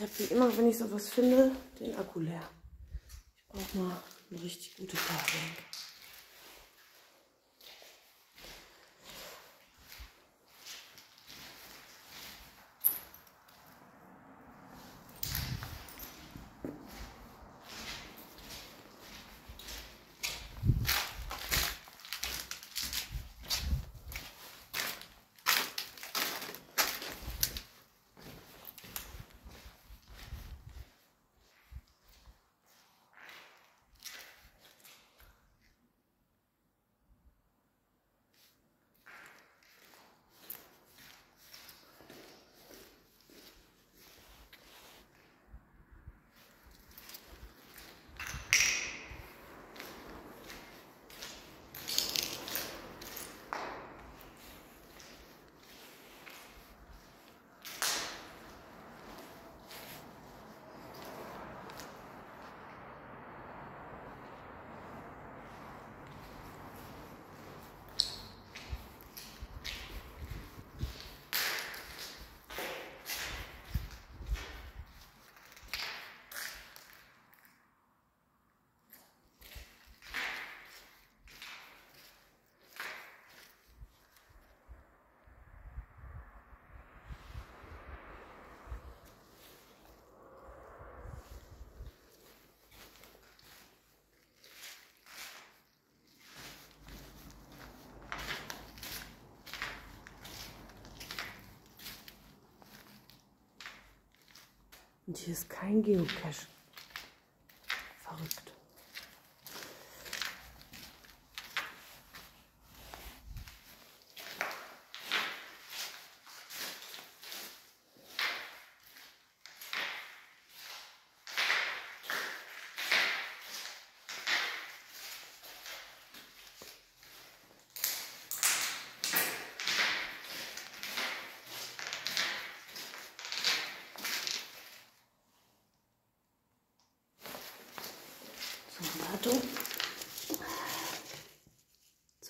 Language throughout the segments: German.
habe wie immer, wenn ich sowas finde, den Akku leer. Ich brauche mal eine richtig gute Powerbank. Und hier ist kein Geocache.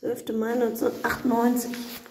12. Mai 1998.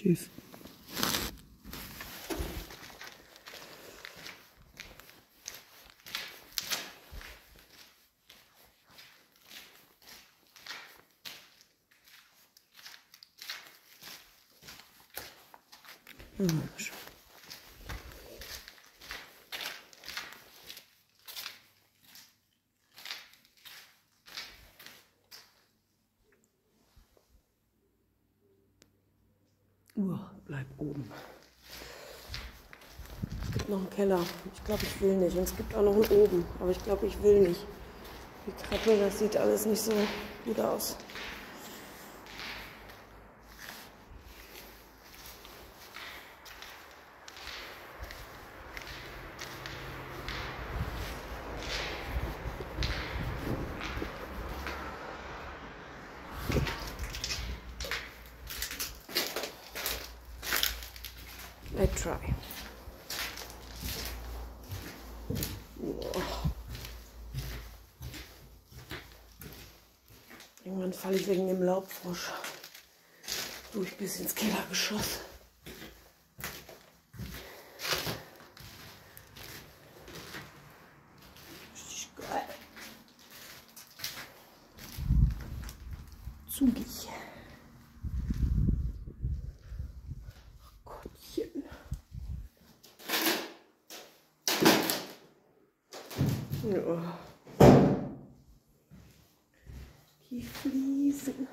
Cheers. Oh, Uhr, bleib oben. Es gibt noch einen Keller. Ich glaube, ich will nicht. Und es gibt auch noch einen oben. Aber ich glaube, ich will nicht. Die Treppe, das sieht alles nicht so gut aus. I try. Boah. Irgendwann falle ich wegen dem Laubfrosch durch bis ins Kellergeschoss. Richtig geil. Zugig. Oh. Keep freezing.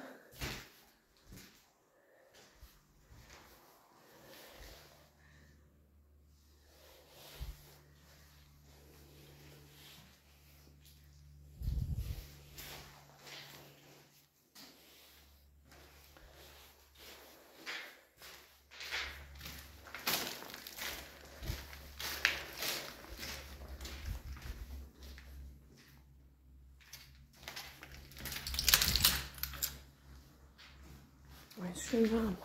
Schön warm.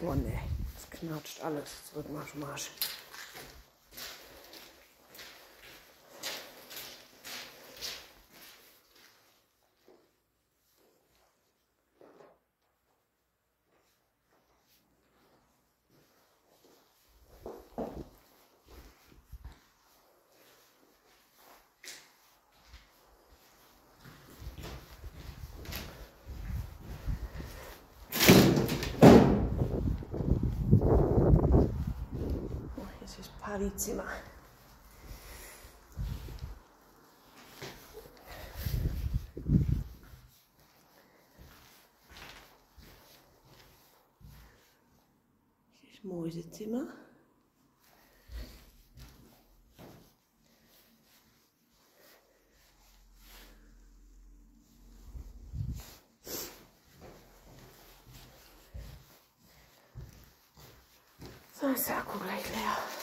Oh ne, es knatscht alles. Zurück, Marsch, Marsch. Paritsima. Dit is mooi dit Zimmer. So, ist de Akku leer.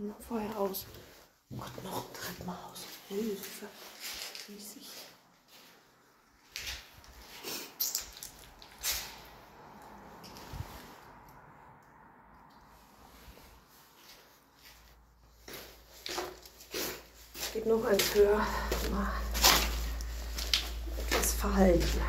Noch vorher aus. Oh Gott, noch ein Treppenhaus. Hilfe. Riesig. Geht noch ein höher. Etwas verhalten.